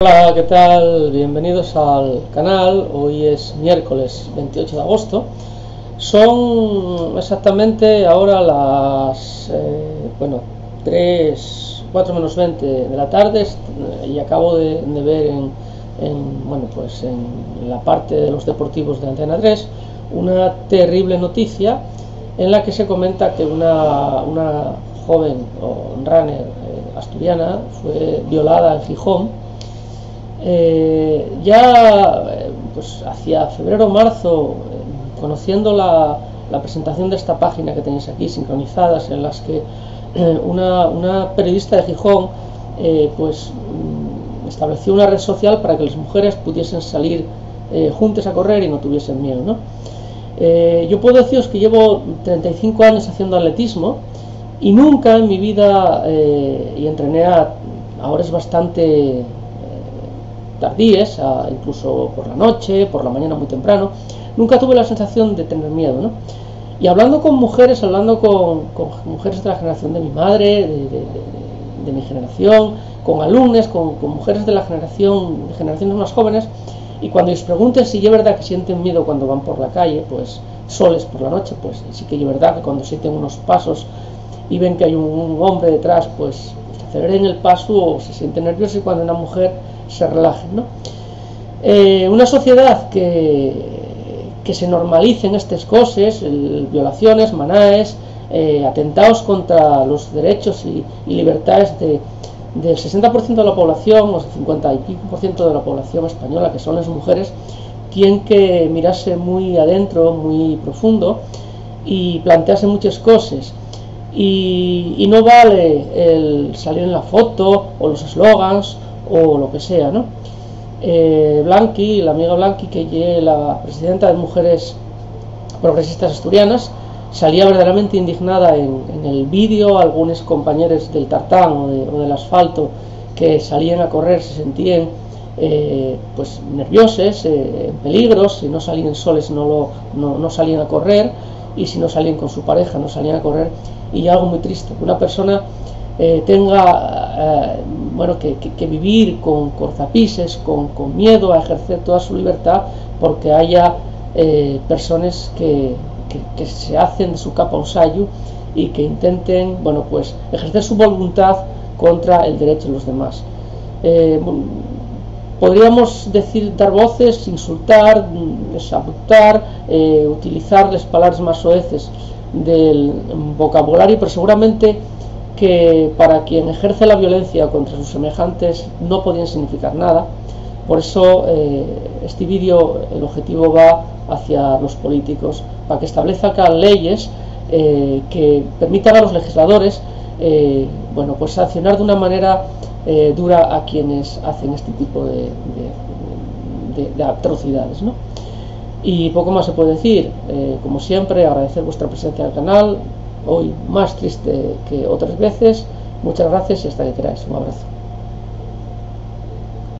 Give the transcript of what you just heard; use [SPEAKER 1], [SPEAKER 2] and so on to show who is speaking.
[SPEAKER 1] Hola, ¿qué tal? Bienvenidos al canal. Hoy es miércoles 28 de agosto. Son exactamente ahora las eh, bueno, 3, 4 menos 20 de la tarde y acabo de, ver en, bueno, pues en la parte de los deportivos de Antena 3 una terrible noticia en la que se comenta que una, una joven o runner eh, asturiana fue violada en Gijón eh, ya eh, pues hacia febrero o marzo, eh, conociendo la, presentación de esta página que tenéis aquí, sincronizadas, en las que una, periodista de Gijón pues mm, estableció una red social para que las mujeres pudiesen salir juntas a correr y no tuviesen miedo. yo puedo deciros que llevo 35 años haciendo atletismo y nunca en mi vida, y entrené ahora es bastante tardíes, incluso por la noche, por la mañana muy temprano, nunca tuve la sensación de tener miedo, ¿no? Y hablando con mujeres, hablando con, mujeres de la generación de mi madre, de, mi generación, con alumnos, con, mujeres de la generación, generaciones más jóvenes, y cuando les pregunten si es verdad que sienten miedo cuando van por la calle, pues soles por la noche, pues sí que es verdad que cuando sienten unos pasos y ven que hay un, hombre detrás, pues aceleren el paso o se sienten nerviosos y cuando una mujer se relajen. ¿no? Eh, una sociedad que, que se normalicen estas cosas, violaciones, manaes, eh, atentados contra los derechos y, libertades de, del 60% de la población, o 50 y pico por ciento de la población española, que son las mujeres, tienen que mirarse muy adentro, muy profundo y plantearse muchas cosas. Y, no vale el salir en la foto o los eslogans o lo que sea, ¿no? Eh, Blanqui, la amiga Blanqui, que es la presidenta de Mujeres Progresistas Asturianas, salía verdaderamente indignada en, el vídeo, algunos compañeros del tartán o, del asfalto que salían a correr se sentían eh, pues nerviosos, eh, en peligros, si no salían soles no, lo, no, no, salían a correr y si no salían con su pareja no salían a correr y algo muy triste, que una persona eh, tenga bueno, que, vivir con cortapises, con, con, miedo a ejercer toda su libertad, porque haya eh, personas que, se hacen de su capa un sayo y que intenten, bueno, pues ejercer su voluntad contra el derecho de los demás. Eh, podríamos decir, dar voces, insultar, desapuntar, eh, utilizar las palabras más soeces del vocabulario, pero seguramente que para quien ejerce la violencia contra sus semejantes no podían significar nada. Por eso eh, este vídeo, el objetivo va hacia los políticos, para que establezcan leyes eh, que permitan a los legisladores bueno, pues sancionar de una manera dura a quienes hacen este tipo de, de, atrocidades. Y poco más se puede decir. como siempre, agradecer vuestra presencia en el canal, hoy más triste que otras veces. Muchas gracias y hasta que queráis. Un abrazo.